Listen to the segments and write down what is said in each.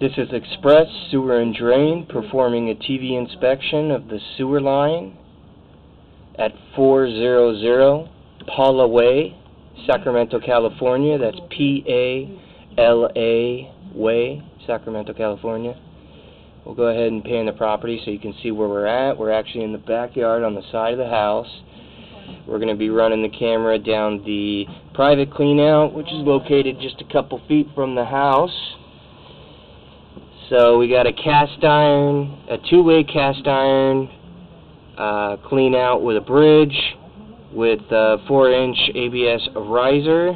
This is Express Sewer and Drain performing a TV inspection of the sewer line at 400 Pala Way, Sacramento, California. That's P-A-L-A Way, Sacramento, California. We'll go ahead and pan the property so you can see where we're at. We're actually in the backyard on the side of the house. We're going to be running the camera down the private cleanout, which is located just a couple feet from the house. So we got a cast iron, a two-way cast iron uh, clean out with a bridge with a 4-inch ABS riser.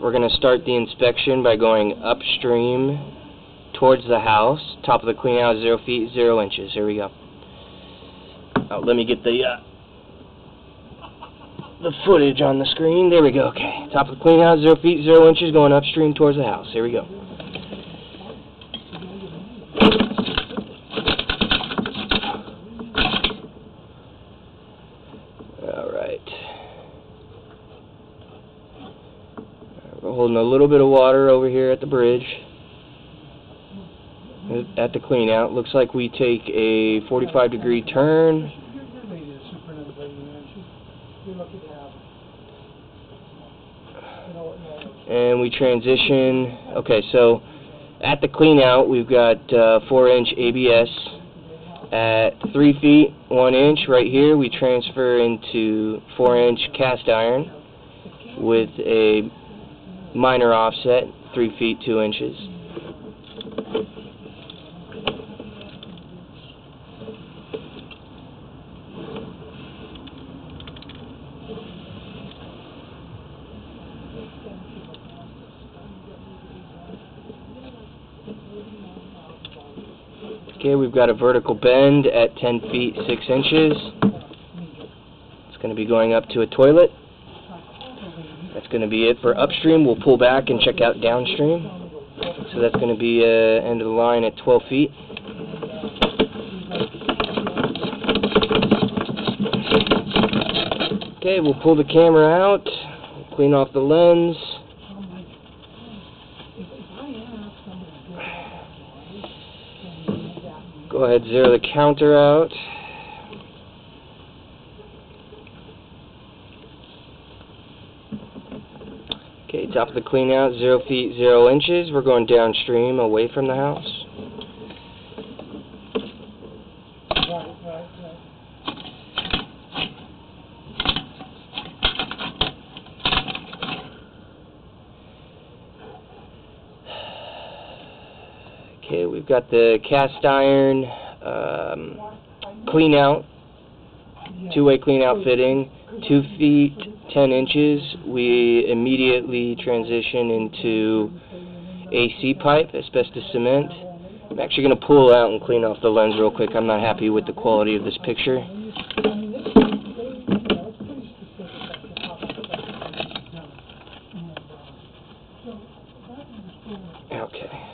We're going to start the inspection by going upstream towards the house. Top of the clean out, 0 feet, 0 inches. Here we go. Oh, let me get the uh, the footage on the screen. There we go. Okay. Top of the clean out, 0 feet, 0 inches, going upstream towards the house. Here we go. Alright. We're holding a little bit of water over here at the bridge. At the clean out. Looks like we take a 45 degree turn. And we transition. Okay, so at the clean out, we've got uh, 4 inch ABS. At 3 feet, 1 inch, right here, we transfer into 4 inch cast iron with a minor offset, 3 feet, 2 inches. Okay, we've got a vertical bend at 10 feet 6 inches. It's going to be going up to a toilet. That's going to be it for upstream. We'll pull back and check out downstream. So that's going to be uh, end of the line at 12 feet. Okay, we'll pull the camera out, clean off the lens. Go ahead, zero the counter out. Okay, top of the clean out, zero feet, zero inches. We're going downstream, away from the house. Okay, we've got the cast iron um, clean out, two-way clean out fitting, two feet, 10 inches. We immediately transition into AC pipe, asbestos cement. I'm actually going to pull out and clean off the lens real quick. I'm not happy with the quality of this picture. Okay.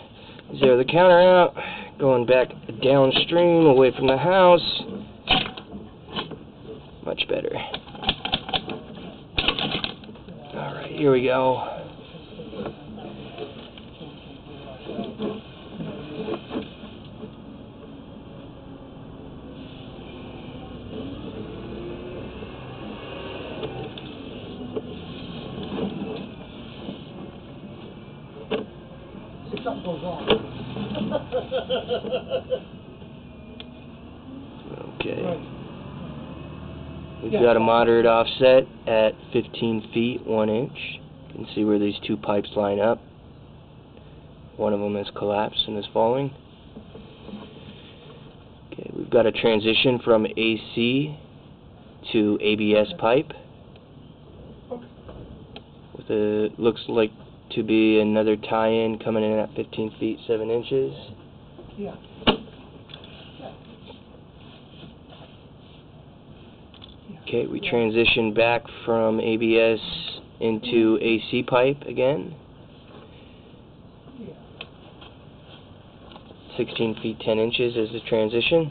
Zero the counter out, going back downstream away from the house. Much better. Alright, here we go. Something goes wrong. Okay. Right. We've Yeah. got a moderate offset at 15 feet, 1 inch. You can see where these two pipes line up. One of them has collapsed and is falling. Okay, we've got a transition from AC to ABS pipe. With a, looks like to be another tie-in coming in at 15 feet, 7 inches. Yeah. Okay, we transition back from ABS into AC pipe again. 16 feet 10 inches is the transition.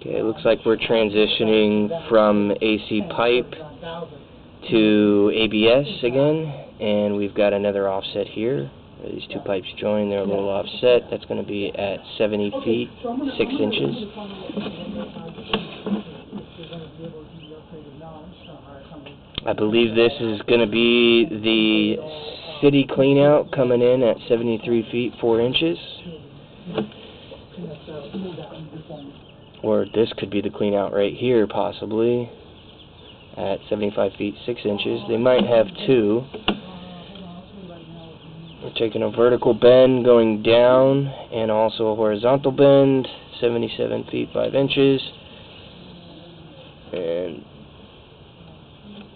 Okay, it looks like we're transitioning from AC pipe to ABS again, and we've got another offset here. These two pipes join, they're a little offset. That's going to be at 70 feet 6 inches. I believe this is going to be the city cleanout coming in at 73 feet 4 inches. Or this could be the cleanout right here, possibly, at 75 feet 6 inches. They might have two. Taking a vertical bend going down and also a horizontal bend, 77 feet 5 inches. And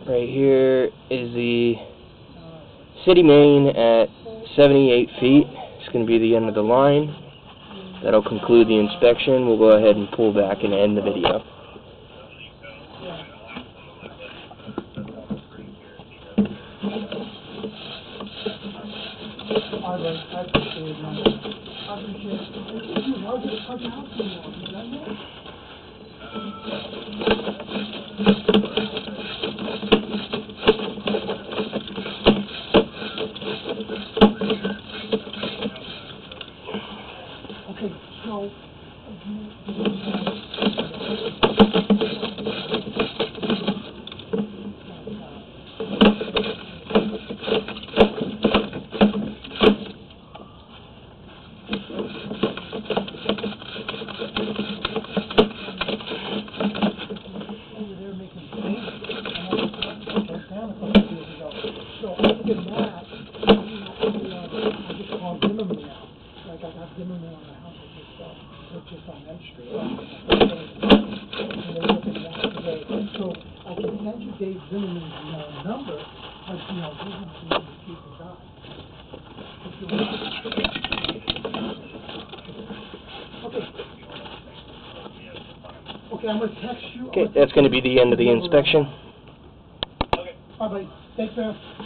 right here is the city main at 78 feet. It's going to be the end of the line. That'll conclude the inspection. We'll go ahead and pull back and end the video. I like, I appreciate it, man. It. It, how's your house doing? You done that? Okay, so, uh, do you, do you have, over there making payments. And I was like, down a couple of years ago. So other than that, I, uh, I just call Zimmerman now. Like I got Zimmerman on the house I just, uh, purchased on M Street. And they're looking at that today. So I can send you Dave Zimmerman's, uh, number, but, you know, he's gonna be able to keep his eye. If you want. Okay. Okay, I'm gonna text you. Okay, that's going to be the end of the inspection. Bye-bye. Thanks, man. Bye.